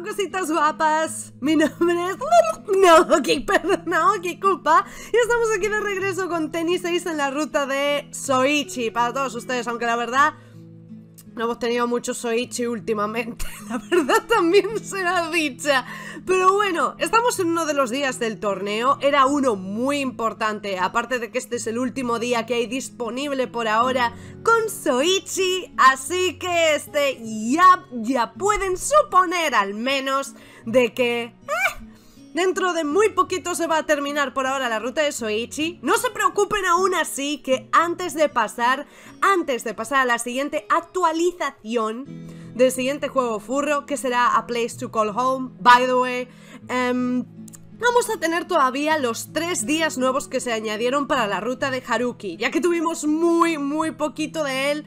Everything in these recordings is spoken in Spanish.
Cositas guapas, mi nombre es... No, ok, perdón, no, qué culpa. Y estamos aquí de regreso con Tenis 6 en la ruta de Soichi Para todos ustedes, aunque la verdad no hemos tenido mucho Soichi últimamente, la verdad también será dicha. Pero bueno, estamos en uno de los días del torneo, era uno muy importante, aparte de que este es el último día que hay disponible por ahora con Soichi, así que este ya, ya pueden suponer al menos de que... Dentro de muy poquito se va a terminar por ahora la ruta de Soichi. No se preocupen aún así que antes de pasar, antes de pasar a la siguiente actualización del siguiente juego furro, que será A Place to Call Home, by the way, em, vamos a tener todavía los tres días nuevos que se añadieron para la ruta de Haruki, ya que tuvimos muy, muy poquito de él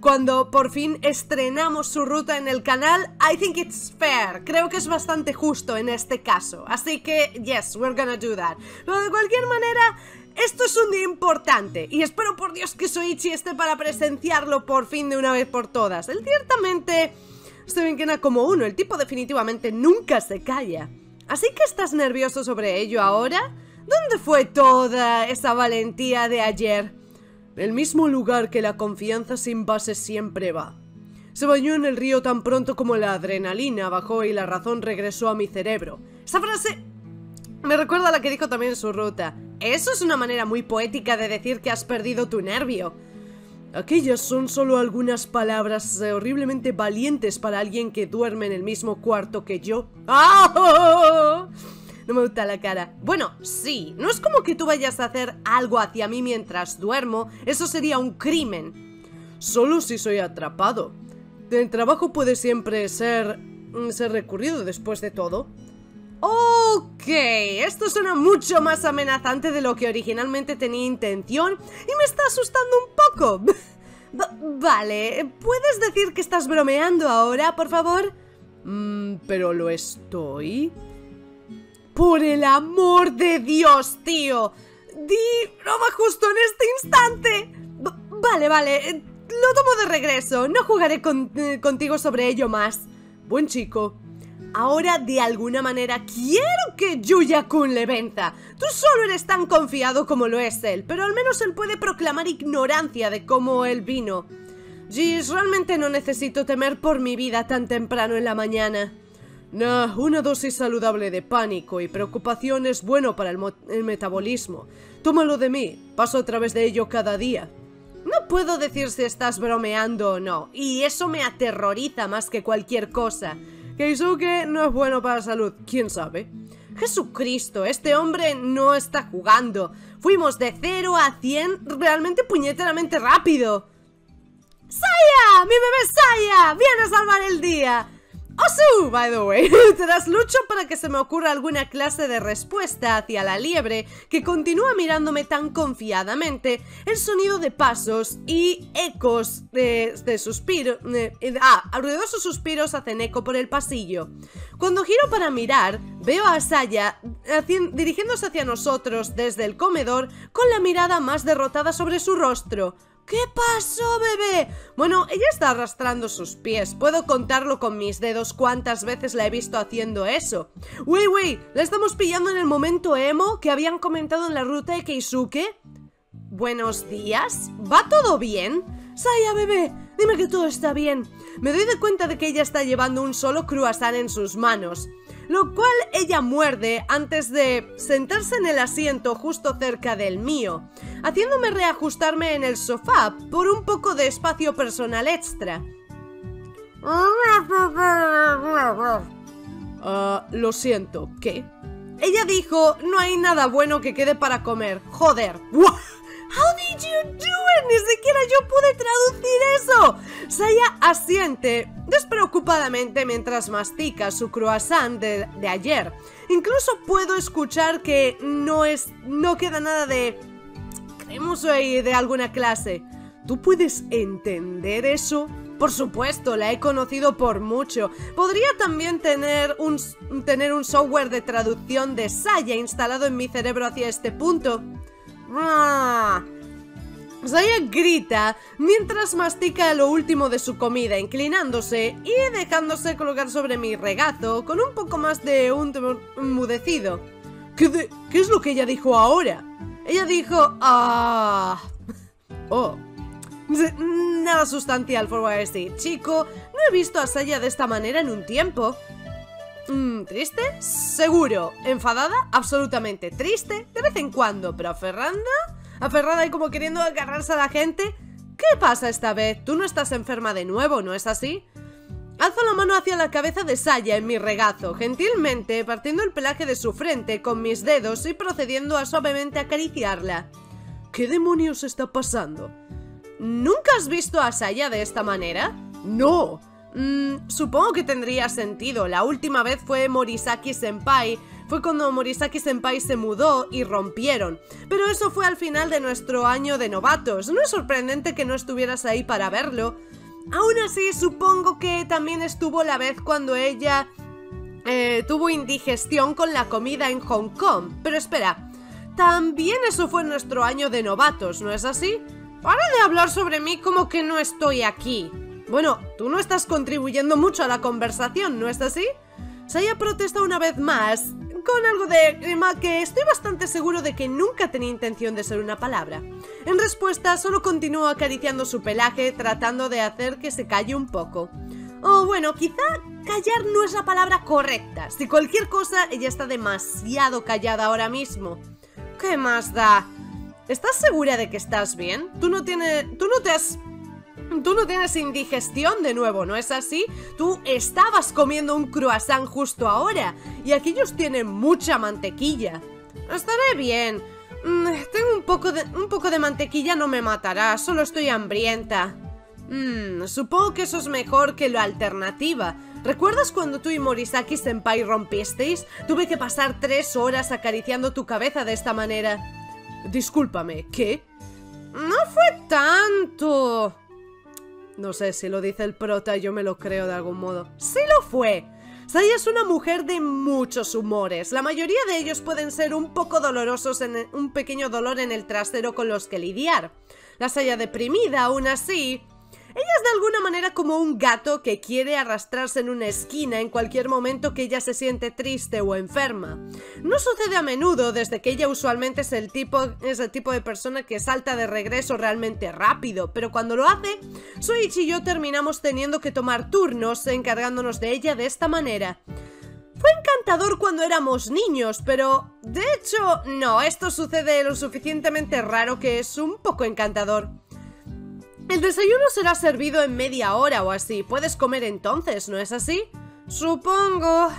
cuando por fin estrenamos su ruta en el canal, I think it's fair. Creo que es bastante justo en este caso. Así que, yes, we're gonna do that. Pero de cualquier manera, esto es un día importante y espero por Dios que Soichi esté para presenciarlo por fin de una vez por todas. Él ciertamente se venquena como uno, el tipo definitivamente nunca se calla. Así que estás nervioso sobre ello ahora? ¿Dónde fue toda esa valentía de ayer? El mismo lugar que la confianza sin base siempre va. Se bañó en el río tan pronto como la adrenalina bajó y la razón regresó a mi cerebro. Esa frase me recuerda a la que dijo también su ruta. Eso es una manera muy poética de decir que has perdido tu nervio. Aquellas son solo algunas palabras horriblemente valientes para alguien que duerme en el mismo cuarto que yo. ¡Ah! No me gusta la cara. Bueno, sí, no es como que tú vayas a hacer algo hacia mí mientras duermo, eso sería un crimen. Solo si soy atrapado. El trabajo puede siempre ser... Mm, ser recurrido después de todo. Ok, esto suena mucho más amenazante de lo que originalmente tenía intención y me está asustando un poco. vale, ¿puedes decir que estás bromeando ahora, por favor? Mm, pero lo estoy. Por el amor de Dios, tío. Di broma justo en este instante. vale, vale. Eh, lo tomo de regreso. No jugaré eh, contigo sobre ello más. Buen chico. Ahora de alguna manera quiero que Yuya-kun le venza. Tú solo eres tan confiado como lo es él, pero al menos él puede proclamar ignorancia de cómo él vino. Gis, realmente no necesito temer por mi vida tan temprano en la mañana. Nah, una dosis saludable de pánico y preocupación es bueno para el, metabolismo. Tómalo de mí, paso a través de ello cada día. No puedo decir si estás bromeando o no, y eso me aterroriza más que cualquier cosa. Keisuke no es bueno para la salud, quién sabe. Jesucristo, este hombre no está jugando. Fuimos de 0 a 100 realmente puñeteramente rápido. ¡Saya! ¡Mi bebé Saya! ¡Viene a salvar el día! ¡Osu! By the way, tras lucho para que se me ocurra alguna clase de respuesta hacia la liebre, que continúa mirándome tan confiadamente, el sonido de pasos y ecos de, de suspiros... ah, ruidosos suspiros hacen eco por el pasillo. Cuando giro para mirar, veo a Saya dirigiéndose hacia nosotros desde el comedor con la mirada más derrotada sobre su rostro. ¿Qué pasó, bebé? Bueno, ella está arrastrando sus pies. Puedo contarlo con mis dedos cuántas veces la he visto haciendo eso. Wey, wey, ¿la estamos pillando en el momento emo que habían comentado en la ruta de Keisuke? Buenos días. ¿Va todo bien? Saya, bebé, dime que todo está bien. Me doy de cuenta de que ella está llevando un solo croissant en sus manos lo cual ella muerde antes de sentarse en el asiento justo cerca del mío, haciéndome reajustarme en el sofá por un poco de espacio personal extra. Ah, lo siento, ¿qué? Ella dijo, no hay nada bueno que quede para comer. Joder. How did you do it? Ni siquiera yo pude traducir eso. Saya asiente despreocupadamente mientras mastica su croissant de, ayer. Incluso puedo escuchar que no es, no queda nada de cremoso de alguna clase. ¿Tú puedes entender eso? Por supuesto, la he conocido por mucho. Podría también tener un, tener un software de traducción de Saya instalado en mi cerebro hacia este punto. Saya grita mientras mastica lo último de su comida, inclinándose y dejándose colocar sobre mi regazo con un poco más de un enmudecido. ¿Qué, ¿Qué es lo que ella dijo ahora? Ella dijo... Ah... Oh... Nada sustancial, por decir. Chico, no he visto a Saya de esta manera en un tiempo. Mm, ¿Triste? Seguro. ¿Enfadada? Absolutamente. ¿Triste? De vez en cuando. ¿Pero aferrada? ¿Aferrada y como queriendo agarrarse a la gente? ¿Qué pasa esta vez? Tú no estás enferma de nuevo, ¿no es así? Alzo la mano hacia la cabeza de Saya en mi regazo, gentilmente partiendo el pelaje de su frente con mis dedos y procediendo a suavemente acariciarla. ¿Qué demonios está pasando? ¿Nunca has visto a Saya de esta manera? No. Mm, supongo que tendría sentido. La última vez fue Morisaki Senpai. Fue cuando Morisaki Senpai se mudó y rompieron. Pero eso fue al final de nuestro año de novatos. No es sorprendente que no estuvieras ahí para verlo. Aún así, supongo que también estuvo la vez cuando ella eh, tuvo indigestión con la comida en Hong Kong. Pero espera, también eso fue nuestro año de novatos, ¿no es así? Para de hablar sobre mí como que no estoy aquí. Bueno, tú no estás contribuyendo mucho a la conversación, ¿no es así? Saya protesta una vez más, con algo de grima que estoy bastante seguro de que nunca tenía intención de ser una palabra. En respuesta, solo continúo acariciando su pelaje, tratando de hacer que se calle un poco. O bueno, quizá callar no es la palabra correcta. Si cualquier cosa, ella está demasiado callada ahora mismo. ¿Qué más da? ¿Estás segura de que estás bien? Tú no tienes... Tú no te has Tú no tienes indigestión de nuevo, ¿no es así? Tú estabas comiendo un croissant justo ahora y aquellos tienen mucha mantequilla. Estaré bien. Mm, tengo un poco de... un poco de mantequilla no me matará, solo estoy hambrienta. Mmm, supongo que eso es mejor que la alternativa. ¿Recuerdas cuando tú y Morisaki Senpai rompisteis? Tuve que pasar tres horas acariciando tu cabeza de esta manera. Discúlpame, ¿qué? No fue tanto. No sé, si lo dice el prota yo me lo creo de algún modo. ¡Sí lo fue! Saya es una mujer de muchos humores. La mayoría de ellos pueden ser un poco dolorosos en un pequeño dolor en el trasero con los que lidiar. La Saya deprimida, aún así, ella es de alguna manera como un gato que quiere arrastrarse en una esquina en cualquier momento que ella se siente triste o enferma. No sucede a menudo desde que ella usualmente es el tipo, es el tipo de persona que salta de regreso realmente rápido, pero cuando lo hace, Soichi y yo terminamos teniendo que tomar turnos encargándonos de ella de esta manera. Fue encantador cuando éramos niños, pero... De hecho, no, esto sucede lo suficientemente raro que es un poco encantador. El desayuno será servido en media hora o así. Puedes comer entonces, ¿no es así? Supongo...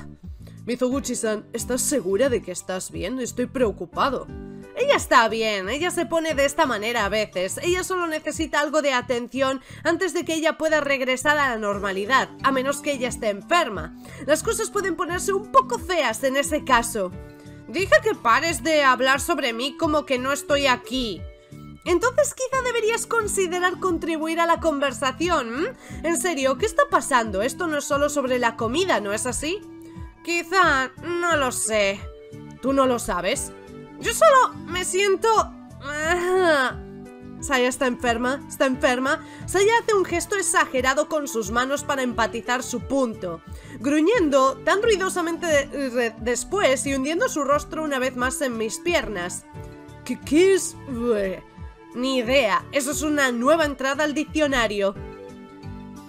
Mizoguchi-san, ¿estás segura de que estás bien? Estoy preocupado. Ella está bien, ella se pone de esta manera a veces. Ella solo necesita algo de atención antes de que ella pueda regresar a la normalidad, a menos que ella esté enferma. Las cosas pueden ponerse un poco feas en ese caso. Dije que pares de hablar sobre mí como que no estoy aquí. Entonces quizá deberías considerar contribuir a la conversación. En serio, ¿qué está pasando? Esto no es solo sobre la comida, ¿no es así? Quizá... no lo sé. ¿Tú no lo sabes? Yo solo me siento... Saya está enferma, está enferma. Saya hace un gesto exagerado con sus manos para empatizar su punto, gruñendo tan ruidosamente después y hundiendo su rostro una vez más en mis piernas. ¿Qué, qué es...? Ni idea, eso es una nueva entrada al diccionario.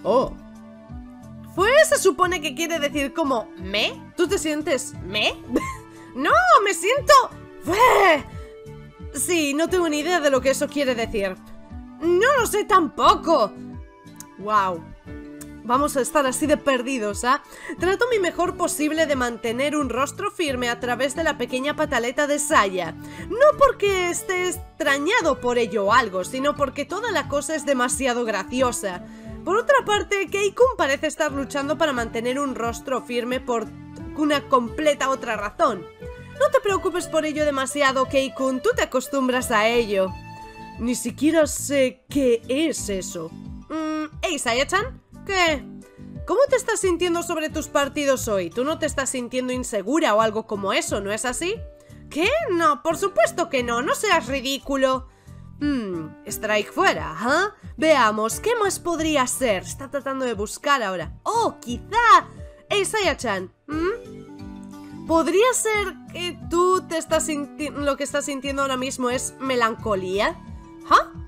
Oh. ¿Fue se supone que quiere decir como me? ¿Tú te sientes me? ¡No! ¡Me siento! ¡Fue! Sí, no tengo ni idea de lo que eso quiere decir. ¡No lo sé tampoco! ¡Wow! Vamos a estar así de perdidos, ¿ah? Trato mi mejor posible de mantener un rostro firme a través de la pequeña pataleta de Saya. No porque esté extrañado por ello o algo, sino porque toda la cosa es demasiado graciosa. Por otra parte, Keikun parece estar luchando para mantener un rostro firme por una completa otra razón. No te preocupes por ello demasiado, Keikun, tú te acostumbras a ello. Ni siquiera sé qué es eso. Mm, ¿Hey, Saya-chan? ¿Qué? ¿Cómo te estás sintiendo sobre tus partidos hoy? ¿Tú no te estás sintiendo insegura o algo como eso, no es así? ¿Qué? No, por supuesto que no, no seas ridículo. Hmm, strike fuera, ¿ah? Veamos, ¿qué más podría ser? Está tratando de buscar ahora. ¡Oh, quizá! ¡Ey, Saya-chan! ¿hmm? ¿Podría ser que tú te estás lo que estás sintiendo ahora mismo es melancolía? ¿Ah?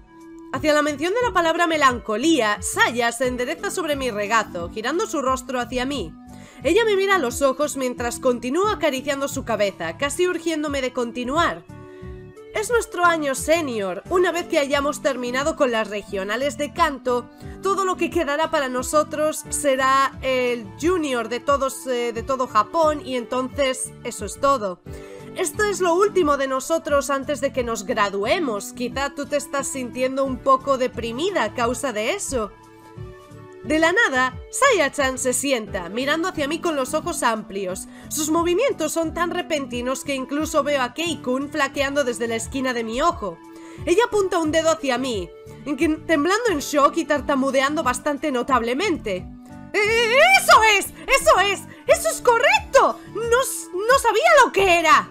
Hacia la mención de la palabra melancolía, Saya se endereza sobre mi regazo, girando su rostro hacia mí. Ella me mira los ojos mientras continúa acariciando su cabeza, casi urgiéndome de continuar. Es nuestro año senior. Una vez que hayamos terminado con las regionales de canto, todo lo que quedará para nosotros será el junior de todos eh, de todo Japón y entonces eso es todo. Esto es lo último de nosotros antes de que nos graduemos. Quizá tú te estás sintiendo un poco deprimida a causa de eso. De la nada, Saya-chan se sienta, mirando hacia mí con los ojos amplios. Sus movimientos son tan repentinos que incluso veo a Keikun flaqueando desde la esquina de mi ojo. Ella apunta un dedo hacia mí, temblando en shock y tartamudeando bastante notablemente. ¡Eh, ¡Eso es! ¡Eso es! ¡Eso es correcto! ¡No, no sabía lo que era!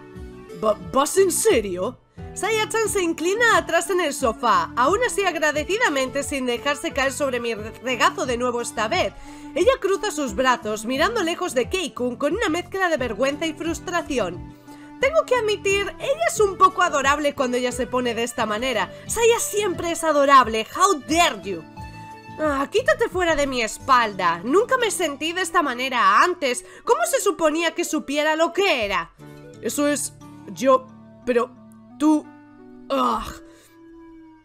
¿Vas en serio? Saya-chan se inclina atrás en el sofá, aún así agradecidamente sin dejarse caer sobre mi regazo de nuevo esta vez. Ella cruza sus brazos, mirando lejos de Keikun con una mezcla de vergüenza y frustración. Tengo que admitir, ella es un poco adorable cuando ella se pone de esta manera. Saya siempre es adorable, how dare you. Ah, quítate fuera de mi espalda. Nunca me sentí de esta manera antes. ¿Cómo se suponía que supiera lo que era? Eso es yo... Pero... Tú...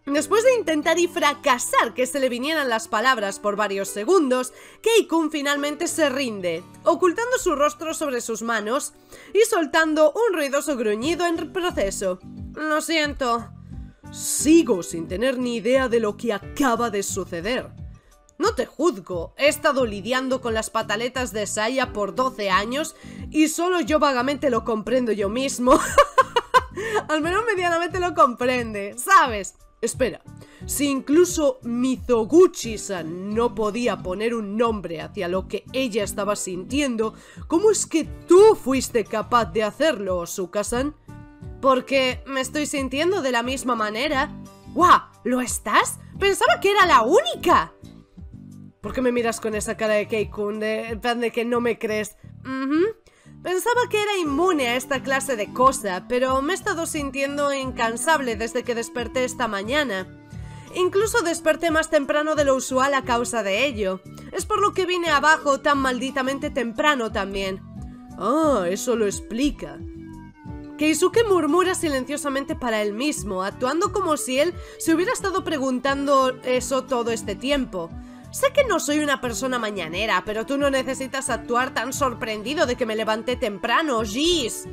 Después de intentar y fracasar que se le vinieran las palabras por varios segundos, Keikun finalmente se rinde, ocultando su rostro sobre sus manos y soltando un ruidoso gruñido en proceso. Lo siento. Sigo sin tener ni idea de lo que acaba de suceder. No te juzgo, he estado lidiando con las pataletas de Saya por 12 años y solo yo vagamente lo comprendo yo mismo. Al menos medianamente lo comprende, ¿sabes? Espera, si incluso Mizoguchi-san no podía poner un nombre hacia lo que ella estaba sintiendo, ¿cómo es que tú fuiste capaz de hacerlo, Suka-san? Porque me estoy sintiendo de la misma manera. ¡Guau! ¿Lo estás? Pensaba que era la única. ¿Por qué me miras con esa cara de Keikun? De, plan de que no me crees. Pensaba que era inmune a esta clase de cosa, pero me he estado sintiendo incansable desde que desperté esta mañana. Incluso desperté más temprano de lo usual a causa de ello. Es por lo que vine abajo tan malditamente temprano también. Ah, eso lo explica. Keisuke murmura silenciosamente para él mismo, actuando como si él se hubiera estado preguntando eso todo este tiempo. Sé que no soy una persona mañanera, pero tú no necesitas actuar tan sorprendido de que me levanté temprano, jeez.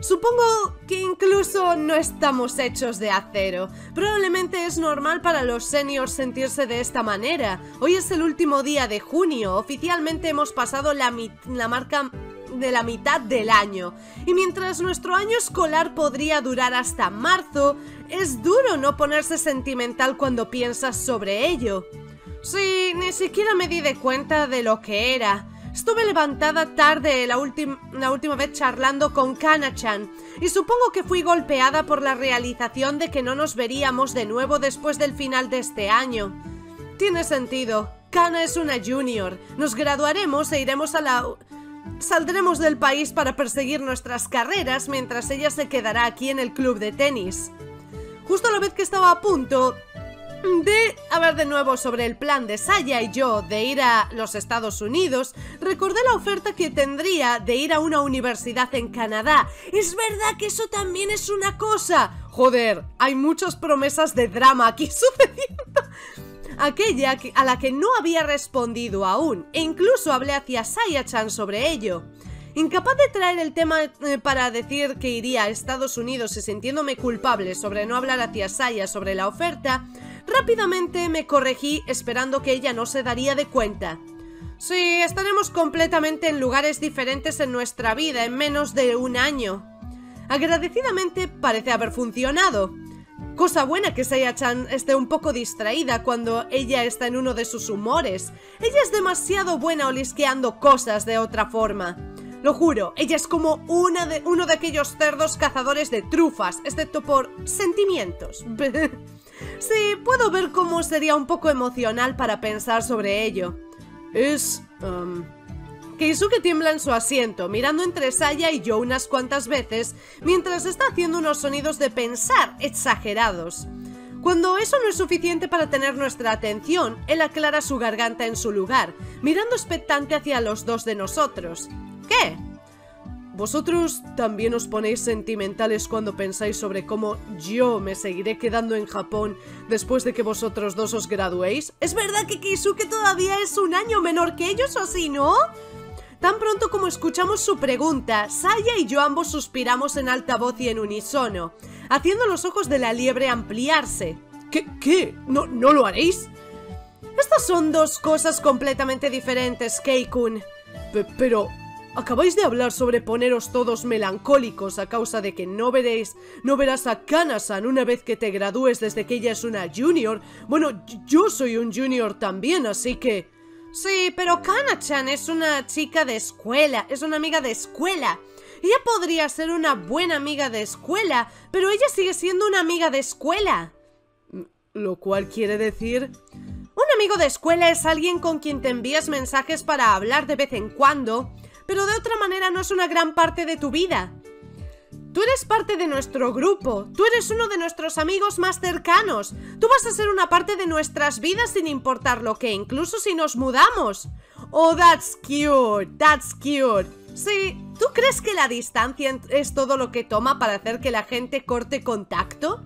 Supongo que incluso no estamos hechos de acero. Probablemente es normal para los seniors sentirse de esta manera. Hoy es el último día de junio, oficialmente hemos pasado la, la marca de la mitad del año. Y mientras nuestro año escolar podría durar hasta marzo, es duro no ponerse sentimental cuando piensas sobre ello. Sí, ni siquiera me di de cuenta de lo que era. Estuve levantada tarde la, la última vez charlando con Kana-chan y supongo que fui golpeada por la realización de que no nos veríamos de nuevo después del final de este año. Tiene sentido. Kana es una junior. Nos graduaremos e iremos a la... Saldremos del país para perseguir nuestras carreras mientras ella se quedará aquí en el club de tenis. Justo a la vez que estaba a punto, de hablar de nuevo sobre el plan de Saya y yo de ir a los Estados Unidos, recordé la oferta que tendría de ir a una universidad en Canadá. Es verdad que eso también es una cosa. Joder, hay muchas promesas de drama aquí sucediendo. Aquella a la que no había respondido aún, e incluso hablé hacia Saya-chan sobre ello. Incapaz de traer el tema eh, para decir que iría a Estados Unidos y sintiéndome culpable sobre no hablar hacia Saya sobre la oferta, Rápidamente me corregí esperando que ella no se daría de cuenta. Sí, estaremos completamente en lugares diferentes en nuestra vida en menos de un año. Agradecidamente parece haber funcionado. Cosa buena que Saya-chan esté un poco distraída cuando ella está en uno de sus humores. Ella es demasiado buena olisqueando cosas de otra forma. Lo juro, ella es como una de, uno de aquellos cerdos cazadores de trufas, excepto por sentimientos. Sí, puedo ver cómo sería un poco emocional para pensar sobre ello. Es... Um... Keisuke tiembla en su asiento, mirando entre Saya y yo unas cuantas veces, mientras está haciendo unos sonidos de pensar exagerados. Cuando eso no es suficiente para tener nuestra atención, él aclara su garganta en su lugar, mirando expectante hacia los dos de nosotros. ¿Qué? ¿Vosotros también os ponéis sentimentales cuando pensáis sobre cómo yo me seguiré quedando en Japón después de que vosotros dos os graduéis? ¿Es verdad que Keisuke todavía es un año menor que ellos o así, no? Tan pronto como escuchamos su pregunta, Saya y yo ambos suspiramos en alta voz y en unisono, haciendo los ojos de la liebre ampliarse. ¿Qué? ¿Qué? ¿No, ¿no lo haréis? Estas son dos cosas completamente diferentes, Keikun. pero, Acabáis de hablar sobre poneros todos melancólicos a causa de que no veréis, no verás a Kanasan una vez que te gradúes desde que ella es una junior. Bueno, yo soy un junior también, así que... Sí, pero Kana-chan es una chica de escuela, es una amiga de escuela. Ella podría ser una buena amiga de escuela, pero ella sigue siendo una amiga de escuela. Lo cual quiere decir... Un amigo de escuela es alguien con quien te envías mensajes para hablar de vez en cuando, pero de otra manera no es una gran parte de tu vida. Tú eres parte de nuestro grupo, tú eres uno de nuestros amigos más cercanos, tú vas a ser una parte de nuestras vidas sin importar lo que, incluso si nos mudamos. Oh, that's cute, that's cute. Sí, ¿tú crees que la distancia es todo lo que toma para hacer que la gente corte contacto?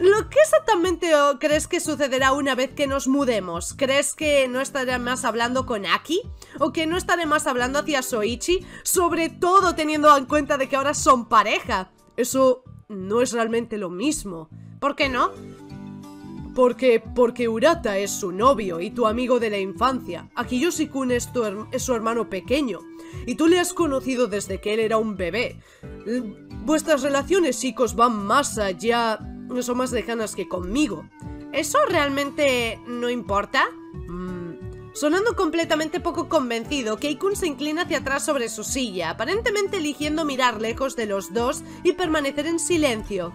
¿Lo que exactamente crees que sucederá una vez que nos mudemos? ¿Crees que no estaré más hablando con Aki? ¿O que no estaré más hablando hacia Soichi? Sobre todo teniendo en cuenta de que ahora son pareja. Eso no es realmente lo mismo. ¿Por qué no? Porque, porque Urata es su novio y tu amigo de la infancia. Akiyoshi-kun es, es su hermano pequeño. Y tú le has conocido desde que él era un bebé. Vuestras relaciones, chicos, van más allá no son más lejanas que conmigo. ¿Eso realmente no importa? Mm. Sonando completamente poco convencido, Keikun se inclina hacia atrás sobre su silla, aparentemente eligiendo mirar lejos de los dos y permanecer en silencio.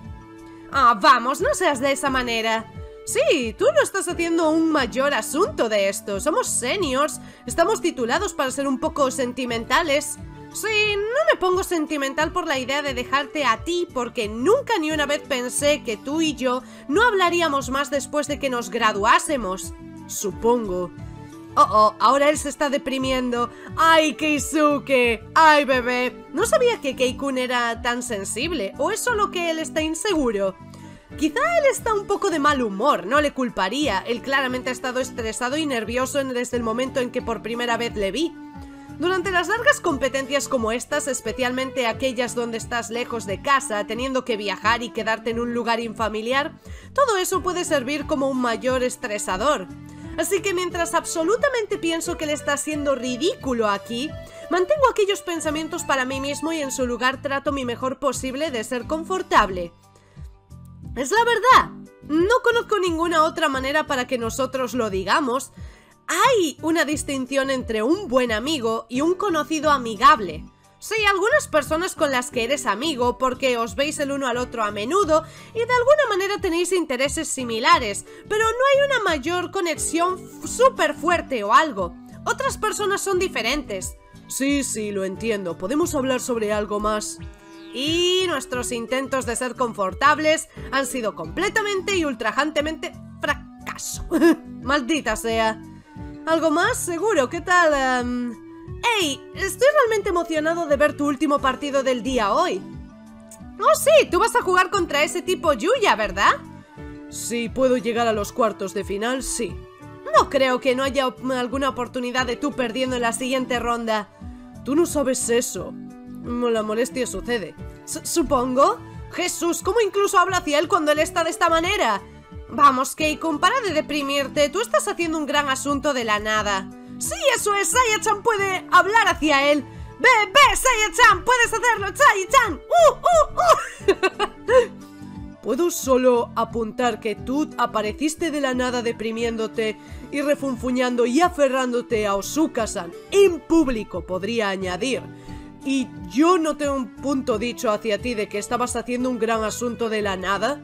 Ah, vamos, no seas de esa manera. Sí, tú no estás haciendo un mayor asunto de esto. Somos seniors, estamos titulados para ser un poco sentimentales. Sí, no me pongo sentimental por la idea de dejarte a ti porque nunca ni una vez pensé que tú y yo no hablaríamos más después de que nos graduásemos. Supongo. Oh, oh, ahora él se está deprimiendo. ¡Ay, Keisuke! ¡Ay, bebé! No sabía que Keikun era tan sensible, o es solo que él está inseguro. Quizá él está un poco de mal humor, no le culparía. Él claramente ha estado estresado y nervioso desde el momento en que por primera vez le vi. Durante las largas competencias como estas, especialmente aquellas donde estás lejos de casa, teniendo que viajar y quedarte en un lugar infamiliar, todo eso puede servir como un mayor estresador. Así que mientras absolutamente pienso que le está siendo ridículo aquí, mantengo aquellos pensamientos para mí mismo y en su lugar trato mi mejor posible de ser confortable. Es la verdad, no conozco ninguna otra manera para que nosotros lo digamos, hay una distinción entre un buen amigo y un conocido amigable. Sí, algunas personas con las que eres amigo porque os veis el uno al otro a menudo y de alguna manera tenéis intereses similares, pero no hay una mayor conexión súper fuerte o algo. Otras personas son diferentes. Sí, sí, lo entiendo. ¿Podemos hablar sobre algo más? Y nuestros intentos de ser confortables han sido completamente y ultrajantemente fracaso. Maldita sea. ¿Algo más? Seguro, ¿qué tal? Um... ¡Ey! Estoy realmente emocionado de ver tu último partido del día hoy. Oh, sí, tú vas a jugar contra ese tipo Yuya, ¿verdad? Si puedo llegar a los cuartos de final, sí. No creo que no haya alguna oportunidad de tú perdiendo en la siguiente ronda. Tú no sabes eso. La molestia sucede. ¿Supongo? Jesús, ¿cómo incluso habla hacia él cuando él está de esta manera? Vamos, Keikun, para de deprimirte. Tú estás haciendo un gran asunto de la nada. Sí, eso es. Saya-chan puede hablar hacia él. ¡Ve, ve, Saya-chan! ¡Puedes hacerlo, Saya-chan! ¡Uh, uh, uh! Puedo solo apuntar que tú apareciste de la nada deprimiéndote y refunfuñando y aferrándote a Osuka-san. En público, podría añadir. Y yo no tengo un punto dicho hacia ti de que estabas haciendo un gran asunto de la nada.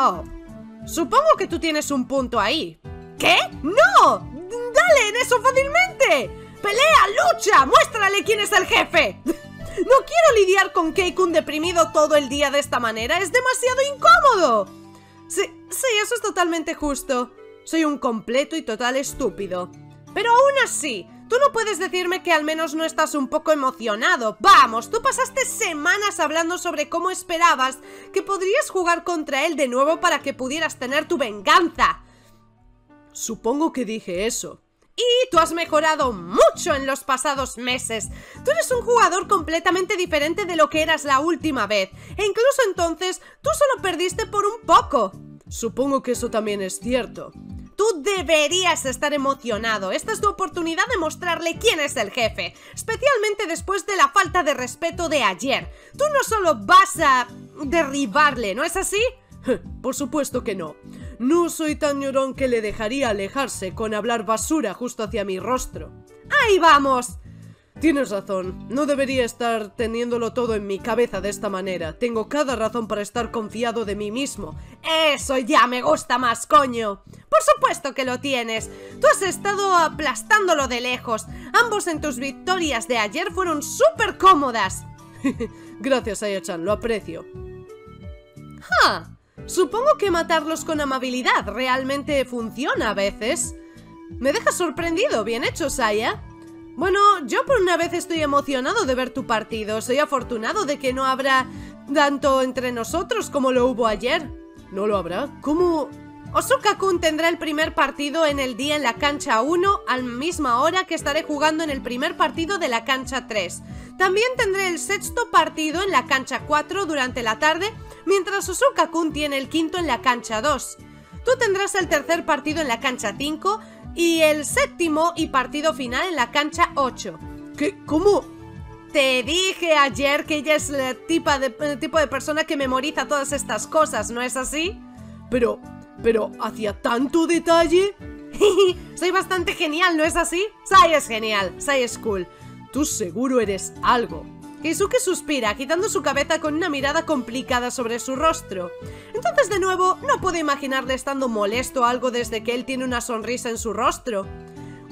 Oh, supongo que tú tienes un punto ahí. ¿Qué? ¡No! ¡Dale en eso fácilmente! ¡Pelea, lucha! ¡Muéstrale quién es el jefe! No quiero lidiar con Keikun deprimido todo el día de esta manera, es demasiado incómodo. Sí, sí, eso es totalmente justo. Soy un completo y total estúpido. Pero aún así, tú no puedes decirme que al menos no estás un poco emocionado. Vamos, tú pasaste semanas hablando sobre cómo esperabas que podrías jugar contra él de nuevo para que pudieras tener tu venganza. Supongo que dije eso. Y tú has mejorado mucho en los pasados meses. Tú eres un jugador completamente diferente de lo que eras la última vez. E incluso entonces, tú solo perdiste por un poco. Supongo que eso también es cierto. Tú deberías estar emocionado. Esta es tu oportunidad de mostrarle quién es el jefe. Especialmente después de la falta de respeto de ayer. Tú no solo vas a derribarle, ¿no es así? Por supuesto que no. No soy tan llorón que le dejaría alejarse con hablar basura justo hacia mi rostro. ¡Ahí vamos! Tienes razón, no debería estar teniéndolo todo en mi cabeza de esta manera. Tengo cada razón para estar confiado de mí mismo. Eso ya me gusta más, coño. Por supuesto que lo tienes. Tú has estado aplastándolo de lejos. Ambos en tus victorias de ayer fueron súper cómodas. Gracias, Ayachan, lo aprecio. ¡Ja! Supongo que matarlos con amabilidad realmente funciona a veces. Me dejas sorprendido, bien hecho, Saya. Bueno, yo por una vez estoy emocionado de ver tu partido. Soy afortunado de que no habrá tanto entre nosotros como lo hubo ayer. ¿No lo habrá? ¿Cómo...? Osuka-kun tendrá el primer partido en el día en la cancha 1 a la misma hora que estaré jugando en el primer partido de la cancha 3. También tendré el sexto partido en la cancha 4 durante la tarde mientras Osuka-kun tiene el quinto en la cancha 2. Tú tendrás el tercer partido en la cancha 5 y el séptimo y partido final en la cancha 8. ¿Qué? ¿Cómo? Te dije ayer que ella es el tipo de, el tipo de persona que memoriza todas estas cosas, ¿no es así? Pero, pero, ¿hacía tanto detalle? Soy bastante genial, ¿no es así? Sai es genial, Sai es cool. Tú seguro eres algo. Keisuke suspira, quitando su cabeza con una mirada complicada sobre su rostro. Entonces de nuevo, no puedo imaginarle estando molesto algo desde que él tiene una sonrisa en su rostro.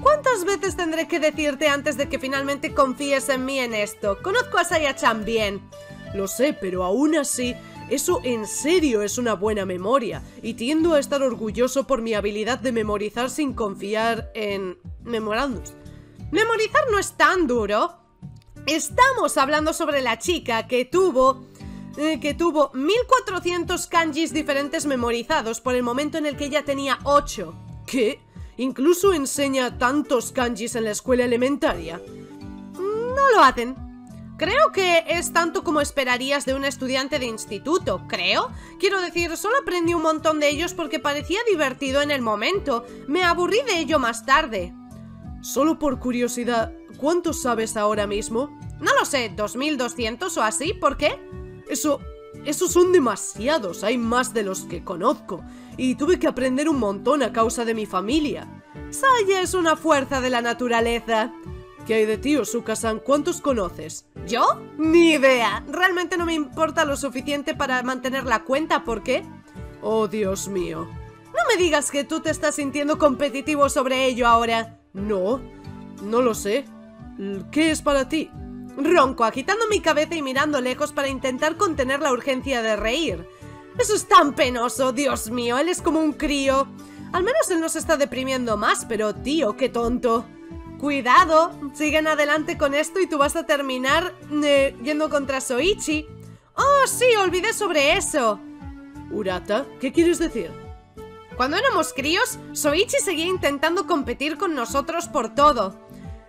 ¿Cuántas veces tendré que decirte antes de que finalmente confíes en mí en esto? Conozco a Saya-chan bien. Lo sé, pero aún así, eso en serio es una buena memoria, y tiendo a estar orgulloso por mi habilidad de memorizar sin confiar en... memorandos. Memorizar no es tan duro. Estamos hablando sobre la chica que tuvo... Eh, que tuvo 1400 kanjis diferentes memorizados por el momento en el que ella tenía 8. ¿Qué? ¿Incluso enseña tantos kanjis en la escuela elementaria? No lo hacen. Creo que es tanto como esperarías de un estudiante de instituto, creo. Quiero decir, solo aprendí un montón de ellos porque parecía divertido en el momento. Me aburrí de ello más tarde. Solo por curiosidad, ¿cuánto sabes ahora mismo? No lo sé, ¿2200 o así? ¿Por qué? Eso... esos son demasiados, hay más de los que conozco. Y tuve que aprender un montón a causa de mi familia. Saya es una fuerza de la naturaleza. ¿Qué hay de ti, Osuka-san? ¿Cuántos conoces? ¿Yo? Ni idea. Realmente no me importa lo suficiente para mantener la cuenta, ¿por qué? Oh, Dios mío. No me digas que tú te estás sintiendo competitivo sobre ello ahora. No, no lo sé. ¿Qué es para ti? Ronco, agitando mi cabeza y mirando lejos para intentar contener la urgencia de reír. Eso es tan penoso, Dios mío, él es como un crío. Al menos él no se está deprimiendo más, pero tío, qué tonto. Cuidado, siguen adelante con esto y tú vas a terminar eh, yendo contra Soichi. Oh, sí, olvidé sobre eso. Urata, ¿qué quieres decir? Cuando éramos críos, Soichi seguía intentando competir con nosotros por todo.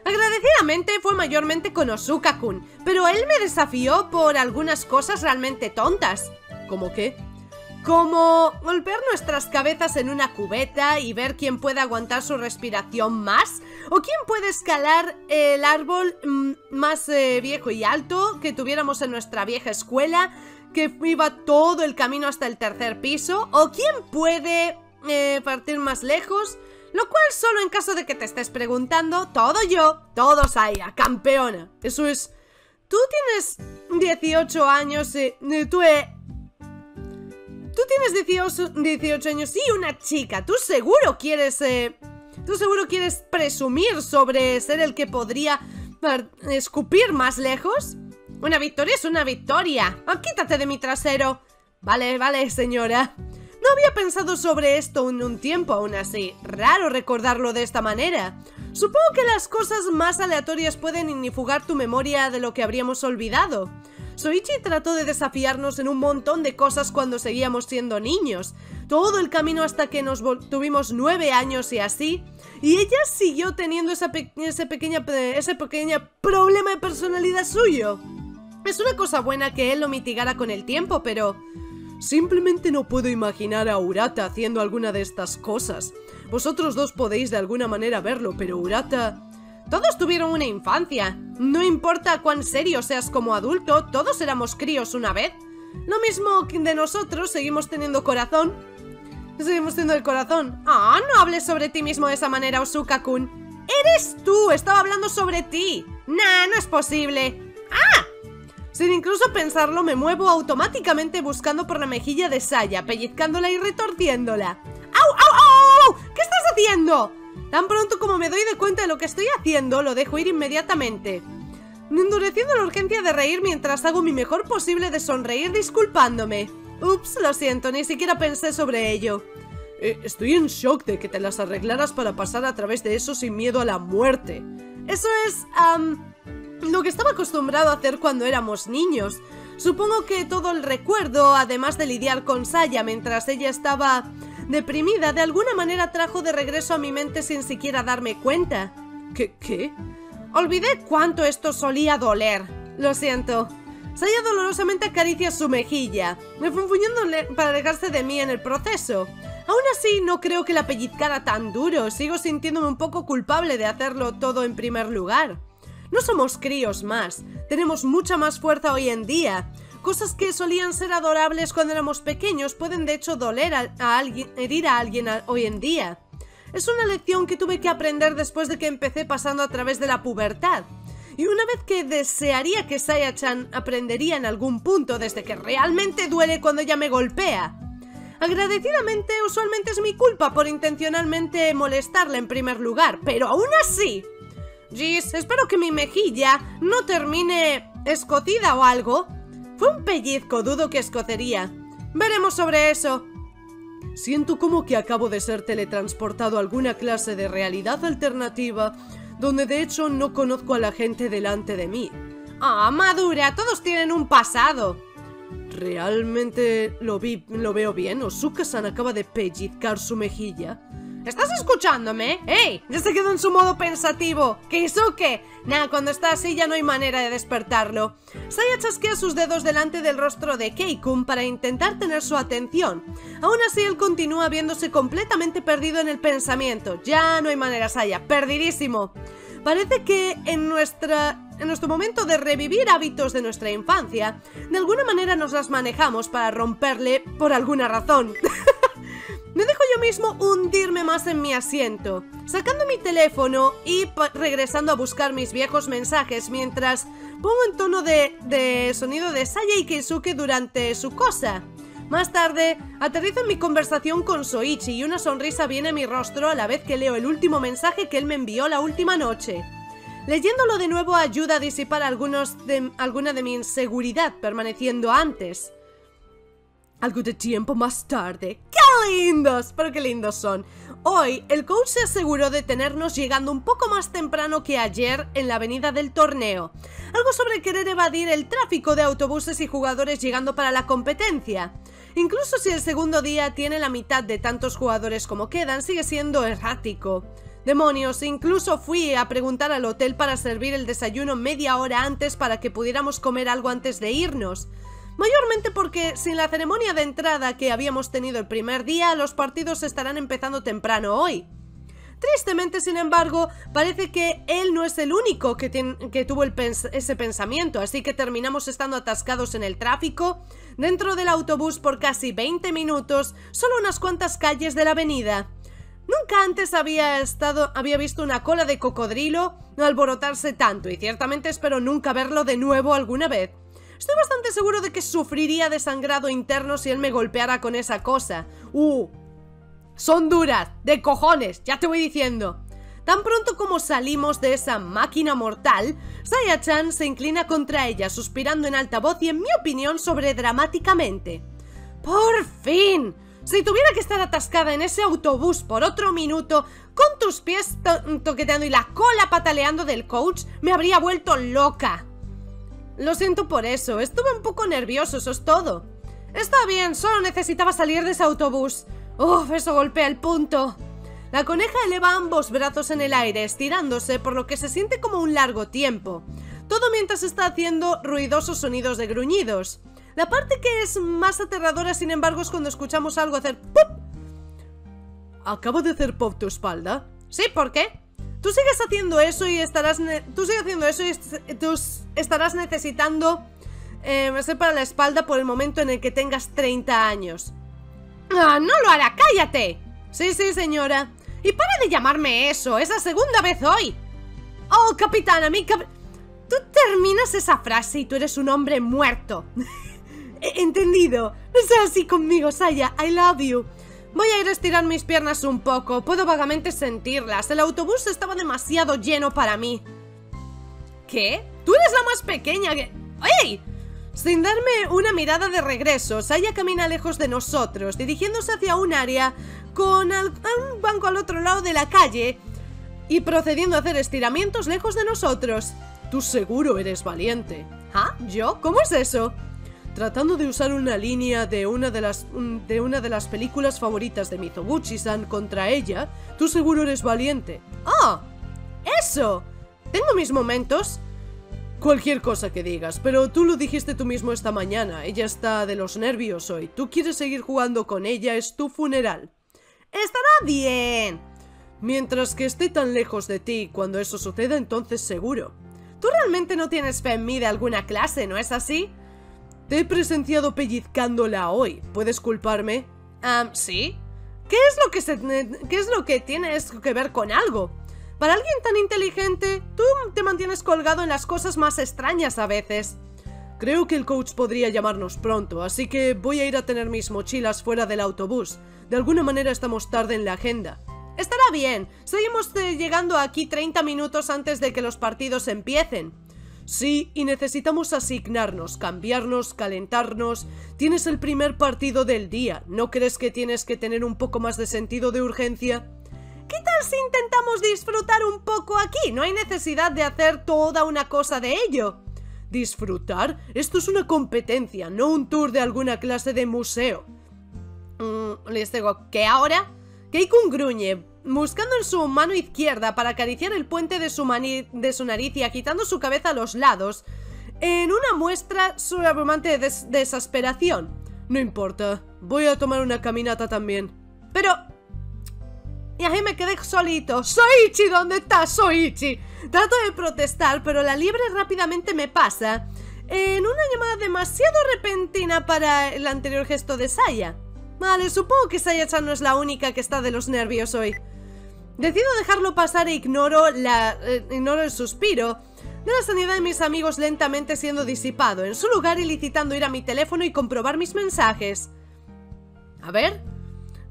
Agradecidamente fue mayormente con Osuka-kun, pero él me desafió por algunas cosas realmente tontas. ¿Cómo qué? Como golpear nuestras cabezas en una cubeta y ver quién puede aguantar su respiración más, o quién puede escalar el árbol mm, más eh, viejo y alto que tuviéramos en nuestra vieja escuela, que iba todo el camino hasta el tercer piso, o quién puede eh, partir más lejos, lo cual solo en caso de que te estés preguntando, todo yo, todo Saya, campeona. Eso es... Tú tienes 18 años y tú... Eh... tú tienes 18, 18 años y una chica. Tú seguro quieres... Eh, tú seguro quieres presumir sobre ser el que podría escupir más lejos. Una victoria es una victoria. Ah, quítate de mi trasero. Vale, vale, señora. No había pensado sobre esto en un tiempo aún así. Raro recordarlo de esta manera. Supongo que las cosas más aleatorias pueden inifugar tu memoria de lo que habríamos olvidado. Soichi trató de desafiarnos en un montón de cosas cuando seguíamos siendo niños. Todo el camino hasta que nos tuvimos nueve años y así. Y ella siguió teniendo ese pequeño problema de personalidad suyo. Es una cosa buena que él lo mitigara con el tiempo, pero... Simplemente no puedo imaginar a Urata haciendo alguna de estas cosas. Vosotros dos podéis de alguna manera verlo, pero Urata... Todos tuvieron una infancia. No importa cuán serio seas como adulto, todos éramos críos una vez. Lo mismo de nosotros, seguimos teniendo corazón. Seguimos teniendo el corazón. Ah, no hables sobre ti mismo de esa manera, Osuka-kun. ¡Eres tú! Estaba hablando sobre ti. Nah, no es posible. ¡Ah! Sin incluso pensarlo, me muevo automáticamente buscando por la mejilla de Saya, pellizcándola y retorciéndola. ¡Au, au, au! ¿Qué estás haciendo? Tan pronto como me doy de cuenta de lo que estoy haciendo, lo dejo ir inmediatamente. Endureciendo la urgencia de reír mientras hago mi mejor posible de sonreír disculpándome. Ups, lo siento, ni siquiera pensé sobre ello. Eh, estoy en shock de que te las arreglaras para pasar a través de eso sin miedo a la muerte. Eso es... lo que estaba acostumbrado a hacer cuando éramos niños. Supongo que todo el recuerdo, además de lidiar con Saya mientras ella estaba deprimida, de alguna manera trajo de regreso a mi mente sin siquiera darme cuenta. ¿Qué? ¿Qué? Olvidé cuánto esto solía doler. Lo siento. Saya dolorosamente acaricia su mejilla, refunfuñándole para alejarse de mí en el proceso. Aún así, no creo que la pellizcara tan duro, sigo sintiéndome un poco culpable de hacerlo todo en primer lugar. No somos críos más, tenemos mucha más fuerza hoy en día, Cosas que solían ser adorables cuando éramos pequeños pueden de hecho doler a, alguien, herir a alguien hoy en día. Es una lección que tuve que aprender después de que empecé pasando a través de la pubertad. Y una vez que desearía que Saya-chan aprendería en algún punto desde que realmente duele cuando ella me golpea. Agradecidamente, usualmente es mi culpa por intencionalmente molestarla en primer lugar, pero aún así... Gis, espero que mi mejilla no termine escocida o algo, fue un pellizco, dudo que escocería. Veremos sobre eso. Siento como que acabo de ser teletransportado a alguna clase de realidad alternativa, donde de hecho no conozco a la gente delante de mí. Ah, madura, todos tienen un pasado. ¿Realmente lo vi, lo veo bien? Osuka-san acaba de pellizcar su mejilla. ¿Estás escuchándome? ¡Ey! Ya se quedó en su modo pensativo. ¿Keisuke? Nah, cuando está así ya no hay manera de despertarlo. Saya chasquea sus dedos delante del rostro de Keikun para intentar tener su atención. Aún así, él continúa viéndose completamente perdido en el pensamiento. Ya no hay manera, Saya. Perdidísimo. Parece que en nuestra en nuestro momento de revivir hábitos de nuestra infancia, de alguna manera nos las manejamos para romperle por alguna razón. Me yo mismo hundirme más en mi asiento, sacando mi teléfono y regresando a buscar mis viejos mensajes mientras pongo en tono de, de sonido de Saya y Keisuke durante su cosa. Más tarde, aterrizo en mi conversación con Soichi y una sonrisa viene a mi rostro a la vez que leo el último mensaje que él me envió la última noche. Leyéndolo de nuevo ayuda a disipar algunos de, alguna de mi inseguridad permaneciendo antes. Algo de tiempo más tarde. ¡Qué lindos! Pero qué lindos son. Hoy, el coach se aseguró de tenernos llegando un poco más temprano que ayer en la avenida del torneo. Algo sobre querer evadir el tráfico de autobuses y jugadores llegando para la competencia. Incluso si el segundo día tiene la mitad de tantos jugadores como quedan, sigue siendo errático. Demonios, incluso fui a preguntar al hotel para servir el desayuno media hora antes para que pudiéramos comer algo antes de irnos. Mayormente porque sin la ceremonia de entrada que habíamos tenido el primer día, los partidos estarán empezando temprano hoy. Tristemente, sin embargo, parece que él no es el único que, tuvo ese pensamiento, así que terminamos estando atascados en el tráfico, dentro del autobús por casi 20 minutos, solo unas cuantas calles de la avenida. Nunca antes había había visto una cola de cocodrilo alborotarse tanto, y ciertamente espero nunca verlo de nuevo alguna vez. Estoy bastante seguro de que sufriría de sangrado interno si él me golpeara con esa cosa. ¡Uh! Son duras, de cojones, ya te voy diciendo. Tan pronto como salimos de esa máquina mortal, Saya-chan se inclina contra ella, suspirando en alta voz y, en mi opinión, sobre dramáticamente. ¡Por fin! Si tuviera que estar atascada en ese autobús por otro minuto, con tus pies toqueteando y la cola pataleando del coach, me habría vuelto loca. Lo siento por eso, estuve un poco nervioso, eso es todo. Está bien, solo necesitaba salir de ese autobús. Uf, eso golpea el punto. La coneja eleva ambos brazos en el aire, estirándose, por lo que se siente como un largo tiempo. Todo mientras está haciendo ruidosos sonidos de gruñidos. La parte que es más aterradora, sin embargo, es cuando escuchamos algo hacer ¡pop! ¿Acabo de hacer pop tu espalda? Sí, ¿por qué? Tú sigues haciendo eso y estarás... Tú sigues haciendo eso y tú estarás necesitando... Eh, ser para la espalda por el momento en el que tengas 30 años. ¡Ah, no lo hará! ¡Cállate! Sí, sí, señora. Y para de llamarme eso, es la segunda vez hoy. Oh, capitana, mi cap... Tú terminas esa frase y tú eres un hombre muerto. Entendido. No seas así conmigo, Saya. I love you. Voy a ir a estirar mis piernas un poco. Puedo vagamente sentirlas. El autobús estaba demasiado lleno para mí. ¿Qué? Tú eres la más pequeña que... ¡Ey! Sin darme una mirada de regreso, Saya camina lejos de nosotros, dirigiéndose hacia un área con un banco al otro lado de la calle y procediendo a hacer estiramientos lejos de nosotros. Tú seguro eres valiente. ¿Ah? ¿Yo? ¿Cómo es eso? Tratando de usar una línea de una de las, de una de las películas favoritas de Mizoguchi-san contra ella, tú seguro eres valiente. ¡Ah! ¡Eso! ¿Tengo mis momentos? Cualquier cosa que digas, pero tú lo dijiste tú mismo esta mañana, ella está de los nervios hoy, tú quieres seguir jugando con ella, es tu funeral. ¡Estará bien! Mientras que esté tan lejos de ti, cuando eso suceda entonces seguro. Tú realmente no tienes fe en mí de alguna clase, ¿no es así? Te he presenciado pellizcándola hoy. ¿Puedes culparme? Ah, ¿sí? ¿Qué es lo que se, qué es lo que tiene que ver con algo? Para alguien tan inteligente, tú te mantienes colgado en las cosas más extrañas a veces. Creo que el coach podría llamarnos pronto, así que voy a ir a tener mis mochilas fuera del autobús. De alguna manera estamos tarde en la agenda. Estará bien. Seguimos eh, llegando aquí 30 minutos antes de que los partidos empiecen. Sí, y necesitamos asignarnos, cambiarnos, calentarnos. Tienes el primer partido del día. ¿No crees que tienes que tener un poco más de sentido de urgencia? ¿Qué tal si intentamos disfrutar un poco aquí? No hay necesidad de hacer toda una cosa de ello. ¿Disfrutar? Esto es una competencia, no un tour de alguna clase de museo. Mm, les digo, ¿qué ahora? Keikun gruñe, buscando en su mano izquierda para acariciar el puente de su, de su nariz y agitando su cabeza a los lados, en una muestra suavemente de desesperación. No importa, voy a tomar una caminata también. Pero... Y ahí me quedé solito. ¡Soichi! ¿Dónde estás, Soichi? Trato de protestar, pero la liebre rápidamente me pasa en una llamada demasiado repentina para el anterior gesto de Saya. Vale, supongo que Saya-chan no es la única que está de los nervios hoy. Decido dejarlo pasar e ignoro, eh, ignoro el suspiro de la sanidad de mis amigos lentamente siendo disipado, en su lugar ilicitando ir a mi teléfono y comprobar mis mensajes. A ver,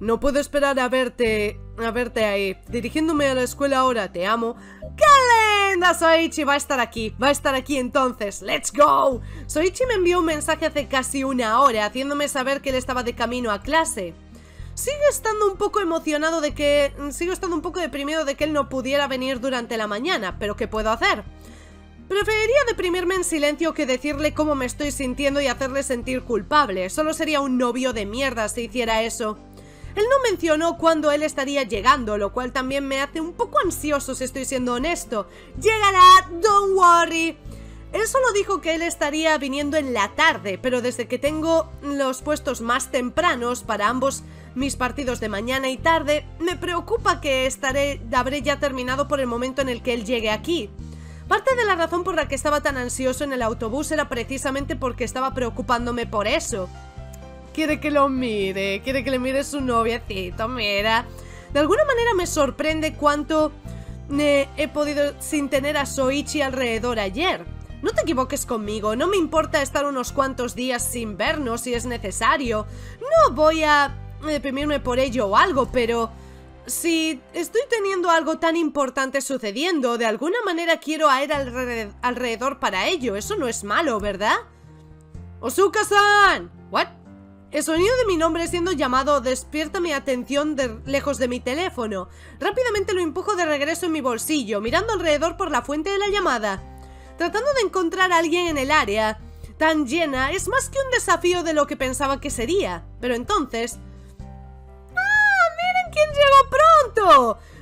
no puedo esperar a verte, a verte ahí. Dirigiéndome a la escuela ahora, te amo. ¡Qué linda! Soichi va a estar aquí, va a estar aquí entonces. ¡Let's go! Soichi me envió un mensaje hace casi una hora, haciéndome saber que él estaba de camino a clase. Sigo estando un poco emocionado de que... Sigo estando un poco deprimido de que él no pudiera venir durante la mañana, pero ¿qué puedo hacer? Preferiría deprimirme en silencio que decirle cómo me estoy sintiendo y hacerle sentir culpable. Solo sería un novio de mierda si hiciera eso. Él no mencionó cuándo él estaría llegando, lo cual también me hace un poco ansioso si estoy siendo honesto. Llegará, don't worry. Él solo dijo que él estaría viniendo en la tarde, pero desde que tengo los puestos más tempranos para ambos mis partidos de mañana y tarde, me preocupa que estaré, habré ya terminado por el momento en el que él llegue aquí. Parte de la razón por la que estaba tan ansioso en el autobús era precisamente porque estaba preocupándome por eso. Quiere que lo mire, quiere que le mire su noviecito, mira. De alguna manera me sorprende cuánto he podido sin tener a Soichi alrededor ayer. No te equivoques conmigo, no me importa estar unos cuantos días sin vernos si es necesario. No voy a deprimirme por ello o algo, pero... Si estoy teniendo algo tan importante sucediendo, de alguna manera quiero a alrededor para ello. Eso no es malo, ¿verdad? ¡Osuka-san! ¿What? El sonido de mi nombre siendo llamado despierta mi atención de lejos de mi teléfono. Rápidamente lo empujo de regreso en mi bolsillo, mirando alrededor por la fuente de la llamada. Tratando de encontrar a alguien en el área tan llena es más que un desafío de lo que pensaba que sería. Pero entonces...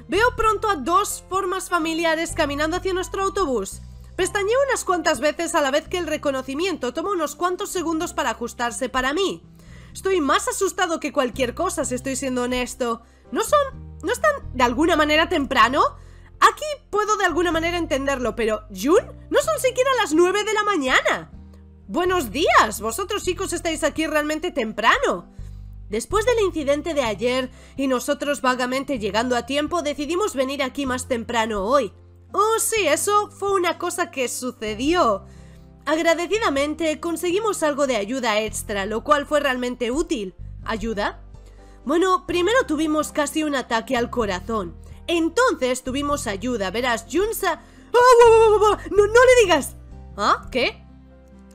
Veo pronto a dos formas familiares caminando hacia nuestro autobús. Pestañeo unas cuantas veces a la vez que el reconocimiento toma unos cuantos segundos para ajustarse para mí. Estoy más asustado que cualquier cosa, si estoy siendo honesto. ¿No son... no están de alguna manera temprano? Aquí puedo de alguna manera entenderlo, pero ¿Jun? No son siquiera las 9 de la mañana. Buenos días, vosotros chicos estáis aquí realmente temprano. Después del incidente de ayer y nosotros vagamente llegando a tiempo, decidimos venir aquí más temprano hoy. Oh, sí, eso fue una cosa que sucedió. Agradecidamente conseguimos algo de ayuda extra, lo cual fue realmente útil. ¿Ayuda? Bueno, primero tuvimos casi un ataque al corazón. Entonces tuvimos ayuda, verás, Junsa... ¡Oh, oh, oh, no, no le digas! ¿Ah? ¿Qué?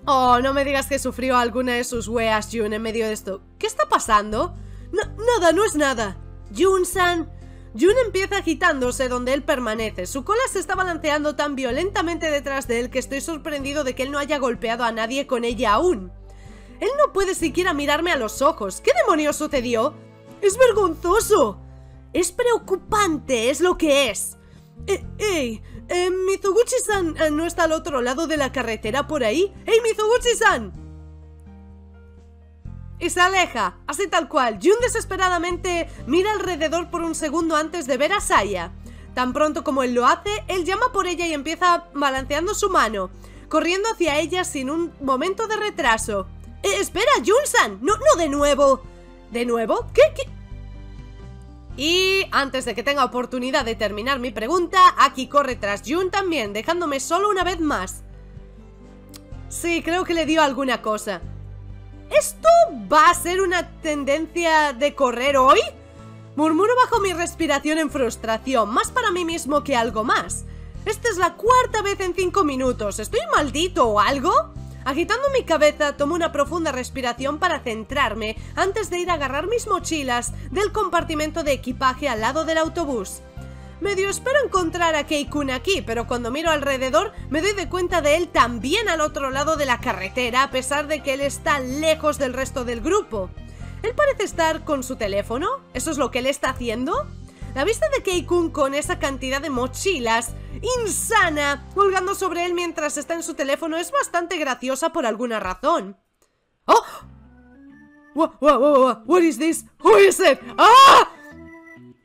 Oh, no me digas que sufrió alguna de sus weas, Jun, en medio de esto. ¿Qué está pasando? No, nada, no es nada. Jun-san, Jun empieza agitándose donde él permanece. Su cola se está balanceando tan violentamente detrás de él que estoy sorprendido de que él no haya golpeado a nadie con ella aún. Él no puede siquiera mirarme a los ojos. ¿Qué demonios sucedió? ¡Es vergonzoso! Es preocupante, es lo que es. Eh, ¡Ey! Eh, ¿Mizoguchi-san eh, no está al otro lado de la carretera por ahí? ¡Ey, Mizoguchi-san! y se aleja, así tal cual. Jun desesperadamente mira alrededor por un segundo antes de ver a Saya. Tan pronto como él lo hace, él llama por ella y empieza balanceando su mano, corriendo hacia ella sin un momento de retraso. Eh, espera, Junsan, no, no de nuevo. ¿De nuevo? ¿Qué, ¿Qué? Y antes de que tenga oportunidad de terminar mi pregunta, aquí corre tras Jun también, dejándome solo una vez más. Sí, creo que le dio alguna cosa. ¿Esto va a ser una tendencia de correr hoy? Murmuro bajo mi respiración en frustración, más para mí mismo que algo más. Esta es la cuarta vez en cinco minutos. ¿Estoy maldito o algo? Agitando mi cabeza, tomo una profunda respiración para centrarme antes de ir a agarrar mis mochilas del compartimento de equipaje al lado del autobús. Medio espero encontrar a Keikun aquí, pero cuando miro alrededor me doy de cuenta de él también al otro lado de la carretera, a pesar de que él está lejos del resto del grupo. Él parece estar con su teléfono, ¿eso es lo que él está haciendo? La vista de Keikun con esa cantidad de mochilas insana colgando sobre él mientras está en su teléfono es bastante graciosa por alguna razón. ¡Oh! What, is this? Who is it? ¡Ah!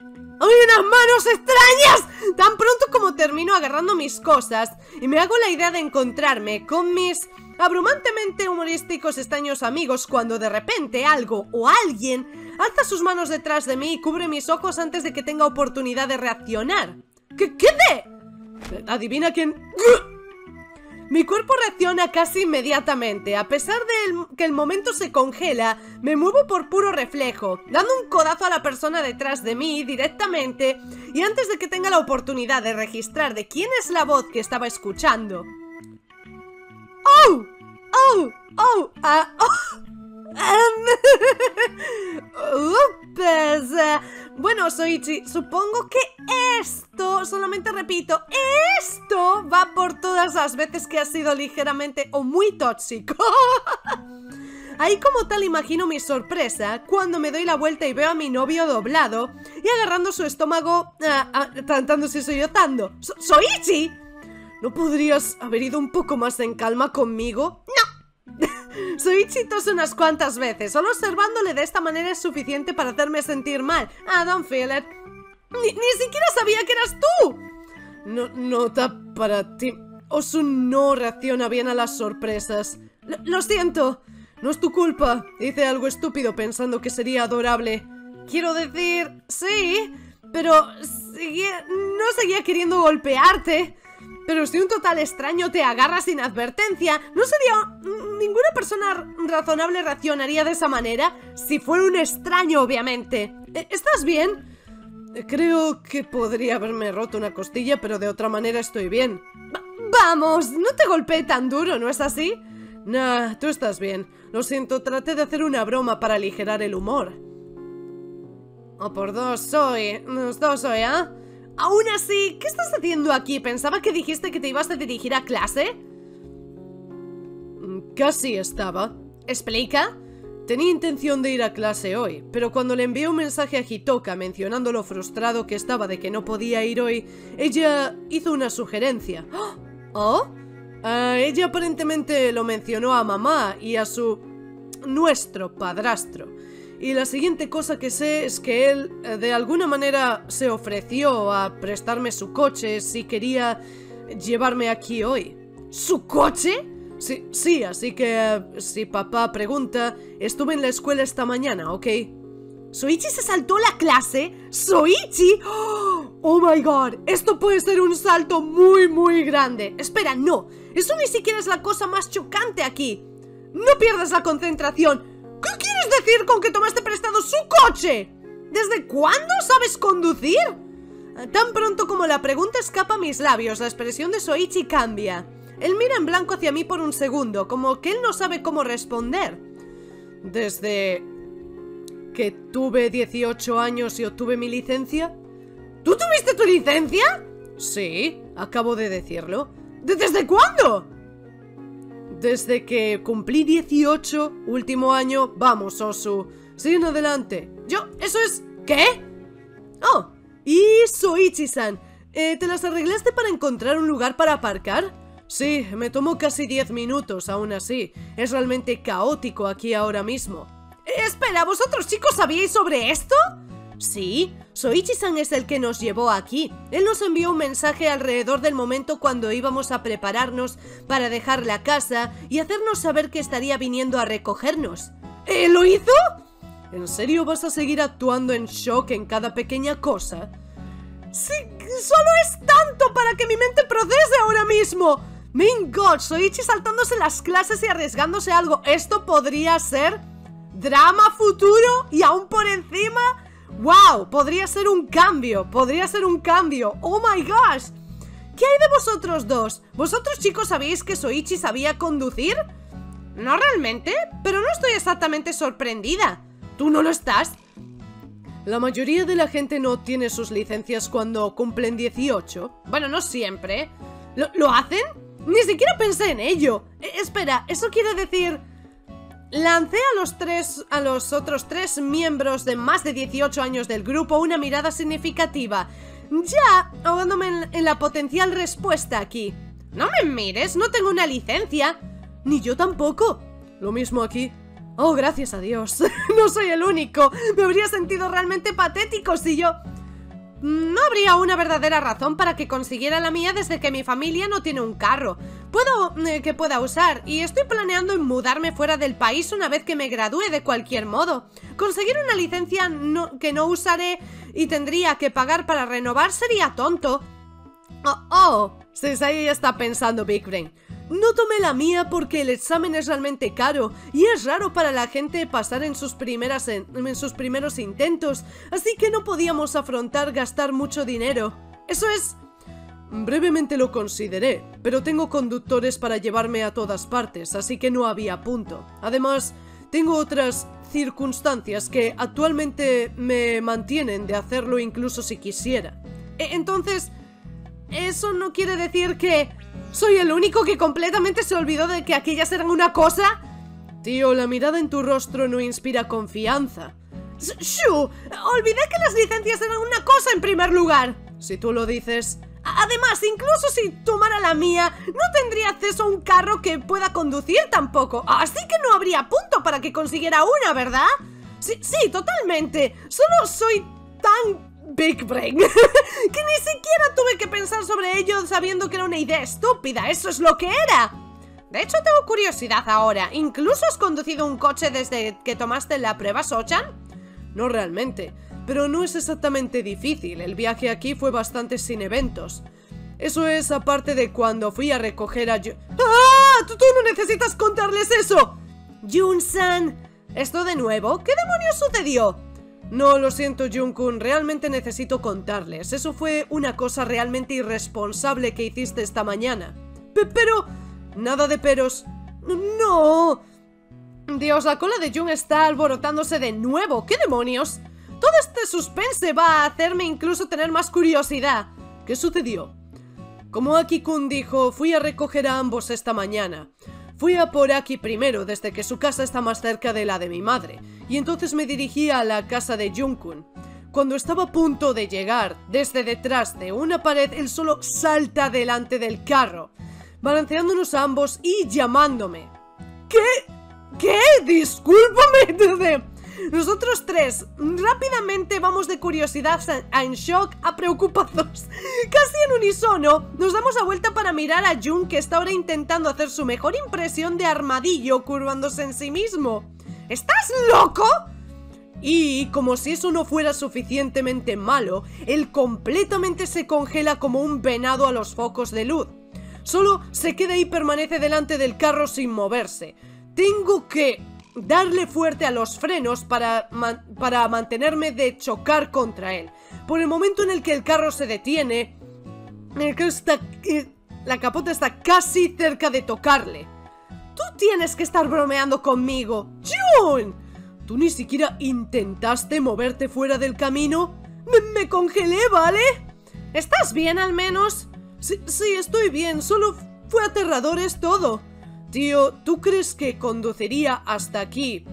¡Hay unas manos extrañas! Tan pronto como termino agarrando mis cosas y me hago la idea de encontrarme con mis abrumantemente humorísticos extraños amigos cuando de repente algo o alguien alza sus manos detrás de mí y cubre mis ojos antes de que tenga oportunidad de reaccionar. ¿Qué, qué de? ¿Adivina quién? Mi cuerpo reacciona casi inmediatamente. A pesar de que el momento se congela, me muevo por puro reflejo, dando un codazo a la persona detrás de mí directamente y antes de que tenga la oportunidad de registrar de quién es la voz que estaba escuchando. ¡Oh! ¡Oh! ¡Oh! ¡Ah! ¡Oh! Ups. Bueno, Soichi, supongo que esto, solamente repito, esto va por todas las veces que ha sido ligeramente o muy tóxico. Ahí como tal imagino mi sorpresa cuando me doy la vuelta y veo a mi novio doblado y agarrando su estómago, ah, ah, tratándose y sollozando. ¡Soichi! ¿No podrías haber ido un poco más en calma conmigo? ¡No! Soy chitos unas cuantas veces, solo observándole de esta manera es suficiente para hacerme sentir mal. Ah, don't feel it. Ni, siquiera sabía que eras tú. No, nota para ti. Osun no reacciona bien a las sorpresas. lo siento. No es tu culpa. Hice algo estúpido pensando que sería adorable. Quiero decir, sí, pero no seguía queriendo golpearte. Pero si un total extraño te agarra sin advertencia, ¿no sería... ninguna persona razonable reaccionaría de esa manera? Si fuera un extraño, obviamente. ¿E-, ¿Estás bien? Creo que podría haberme roto una costilla, pero de otra manera estoy bien. vamos, no te golpeé tan duro, ¿no es así? Nah, tú estás bien. Lo siento, traté de hacer una broma para aligerar el humor. Oh, por dos soy. Dos soy, ¿ah? Aún así, ¿qué estás haciendo aquí? Pensaba que dijiste que te ibas a dirigir a clase. Casi estaba. ¿Explica? Tenía intención de ir a clase hoy, pero cuando le envié un mensaje a Hitoka mencionando lo frustrado que estaba de que no podía ir hoy, ella hizo una sugerencia. ¿Oh? Ah, ella aparentemente lo mencionó a mamá y a su... nuestro padrastro. Y la siguiente cosa que sé es que él eh, de alguna manera se ofreció a prestarme su coche si quería llevarme aquí hoy. ¿Su coche? Sí, sí, así que eh, si papá pregunta, estuve en la escuela esta mañana, ¿ok? ¿Soichi se saltó la clase? ¿Soichi? ¡Oh, my god! Esto puede ser un salto muy, muy grande. Espera, no. Eso ni siquiera es la cosa más chocante aquí. No pierdas la concentración. ¿Qué quieres decir con que tomaste prestado su coche? ¿Desde cuándo sabes conducir? Tan pronto como la pregunta escapa a mis labios, la expresión de Soichi cambia. Él mira en blanco hacia mí por un segundo, como que él no sabe cómo responder. Desde que tuve 18 años y obtuve mi licencia. ¿Tú tuviste tu licencia? Sí, acabo de decirlo. ¿Desde cuándo? Desde que cumplí 18, último año, vamos, Osu. Siguen adelante. Yo, eso es... ¿Qué? Oh, y Soichi-san, eh, ¿te las arreglaste para encontrar un lugar para aparcar? Sí, me tomó casi 10 minutos, aún así. Es realmente caótico aquí ahora mismo. espera, ¿vosotros chicos sabíais sobre esto? Sí, Soichi-san es el que nos llevó aquí. Él nos envió un mensaje alrededor del momento cuando íbamos a prepararnos para dejar la casa y hacernos saber que estaría viniendo a recogernos. ¿Eh, ¿Lo hizo? ¿En serio vas a seguir actuando en shock en cada pequeña cosa? Sí, solo es tanto para que mi mente procese ahora mismo. Main God, Soichi saltándose las clases y arriesgándose algo. Esto podría ser drama futuro y aún por encima ¡Wow! Podría ser un cambio, podría ser un cambio. ¡Oh my gosh! ¿Qué hay de vosotros dos? ¿Vosotros chicos sabéis que Soichi sabía conducir? No realmente, pero no estoy exactamente sorprendida. ¿Tú no lo estás? La mayoría de la gente no tiene sus licencias cuando cumplen 18. Bueno, no siempre. ¿Lo, ¿lo hacen? Ni siquiera pensé en ello. E, espera, ¿eso quiere decir Lancé a los tres, a los otros tres miembros de más de 18 años del grupo una mirada significativa, ya ahogándome en, la potencial respuesta aquí. No me mires, no tengo una licencia. Ni yo tampoco. Lo mismo aquí. Oh, gracias a Dios. no soy el único. Me habría sentido realmente patético si yo... No habría una verdadera razón para que consiguiera la mía desde que mi familia no tiene un carro. Puedo eh, que pueda usar y estoy planeando en mudarme fuera del país una vez que me gradúe de cualquier modo. Conseguir una licencia que no usaré y tendría que pagar para renovar sería tonto. Oh, oh, ahí está pensando Big Brain. No tomé la mía porque el examen es realmente caro y es raro para la gente pasar en sus, primeras en, sus primeros intentos, así que no podíamos afrontar gastar mucho dinero. Eso es... Brevemente lo consideré, pero tengo conductores para llevarme a todas partes, así que no había punto. Además, tengo otras circunstancias que actualmente me mantienen de hacerlo incluso si quisiera. E, entonces, ¿eso no quiere decir que ¿Soy el único que completamente se olvidó de que aquellas eran una cosa? Tío, la mirada en tu rostro no inspira confianza. ¡Shu! Olvidé que las licencias eran una cosa en primer lugar. Si tú lo dices... Además, incluso si tomara la mía, no tendría acceso a un carro que pueda conducir tampoco. Así que no habría punto para que consiguiera una, ¿verdad? Sí, sí, totalmente. Solo soy tan Big Brain. que ni siquiera tuve que pensar sobre ello sabiendo que era una idea estúpida, eso es lo que era. De hecho, tengo curiosidad ahora. ¿Incluso has conducido un coche desde que tomaste la prueba, Sochan? No realmente, pero no es exactamente difícil. El viaje aquí fue bastante sin eventos. Eso es aparte de cuando fui a recoger a Jun... ¡Ah! ¡Tú, no necesitas contarles eso! Jun-san, ¿esto de nuevo? ¿Qué demonios sucedió? No, lo siento, Junkun, realmente necesito contarles. Eso fue una cosa realmente irresponsable que hiciste esta mañana. pero... Nada de peros. No. Dios, la cola de Jun está alborotándose de nuevo. ¿Qué demonios? Todo este suspense va a hacerme incluso tener más curiosidad. ¿Qué sucedió? Como Aki-kun dijo, fui a recoger a ambos esta mañana. Fui a por Aki primero, desde que su casa está más cerca de la de mi madre, y entonces me dirigí a la casa de Junkun. Cuando estaba a punto de llegar, desde detrás de una pared, él solo salta delante del carro, balanceándonos ambos y llamándome. ¿Qué? ¿Qué? Discúlpame. Nosotros tres rápidamente vamos de curiosidad a en shock a preocupados. Casi en unisono, nos damos la vuelta para mirar a Jun que está ahora intentando hacer su mejor impresión de armadillo curvándose en sí mismo. ¿Estás loco? Y, como si eso no fuera suficientemente malo, él completamente se congela como un venado a los focos de luz. Solo se queda y permanece delante del carro sin moverse. Tengo que darle fuerte a los frenos para, para mantenerme de chocar contra él. Por el momento en el que el carro se detiene, el que está, eh, la capota está casi cerca de tocarle. Tú tienes que estar bromeando conmigo. ¡Jun! ¿Tú ni siquiera intentaste moverte fuera del camino? Me, me congelé, ¿vale? ¿Estás bien al menos? Sí, sí, estoy bien. Solo fue aterrador, es todo. Tío, ¿tú crees que conduciría hasta aquí?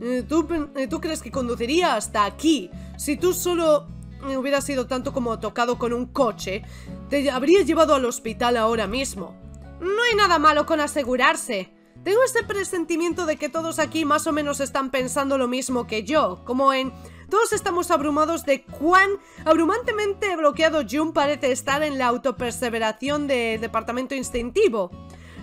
Eh, ¿Tú, eh, ¿Tú, crees que conduciría hasta aquí? Si tú solo hubieras sido tanto como tocado con un coche, te habría llevado al hospital ahora mismo. No hay nada malo con asegurarse. Tengo ese presentimiento de que todos aquí más o menos están pensando lo mismo que yo, como en... Todos estamos abrumados de cuán abrumantemente bloqueado Jun parece estar en la autoperseveración de departamento instintivo.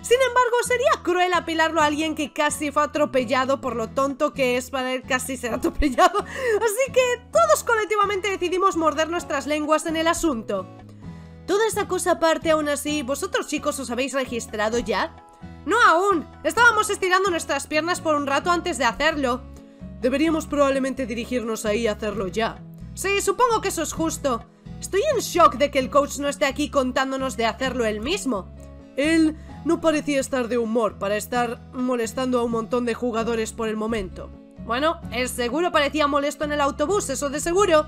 Sin embargo, sería cruel apilarlo a alguien que casi fue atropellado por lo tonto que es para él casi ser atropellado. Así que todos colectivamente decidimos morder nuestras lenguas en el asunto. Toda esta cosa aparte, aún así, ¿vosotros chicos os habéis registrado ya? No aún. Estábamos estirando nuestras piernas por un rato antes de hacerlo. Deberíamos probablemente dirigirnos ahí a hacerlo ya. Sí, supongo que eso es justo. Estoy en shock de que el coach no esté aquí contándonos de hacerlo él mismo. Él no parecía estar de humor para estar molestando a un montón de jugadores por el momento. Bueno, el seguro parecía molesto en el autobús, eso de seguro.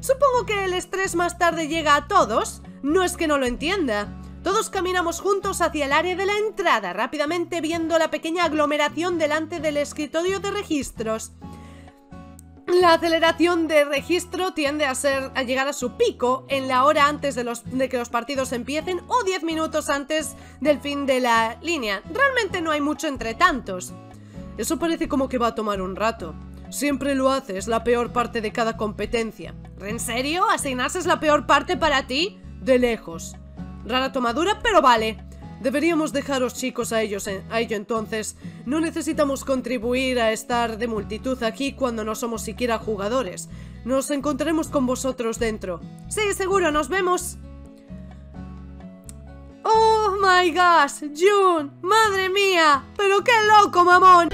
Supongo que el estrés más tarde llega a todos. No es que no lo entienda. Todos caminamos juntos hacia el área de la entrada, rápidamente viendo la pequeña aglomeración delante del escritorio de registros. La aceleración de registro tiende a ser a llegar a su pico en la hora antes de, los, de que los partidos empiecen o 10 minutos antes del fin de la línea. Realmente no hay mucho entre tantos. Eso parece como que va a tomar un rato. Siempre lo hace, es la peor parte de cada competencia. ¿En serio? ¿Asignarse es la peor parte para ti? De lejos. Rara tomadura, pero vale. Deberíamos dejaros chicos a ellos a ello entonces. No necesitamos contribuir a estar de multitud aquí cuando no somos siquiera jugadores. Nos encontraremos con vosotros dentro. Sí, seguro, nos vemos. Oh my gosh, June, madre mía, pero qué loco, mamón.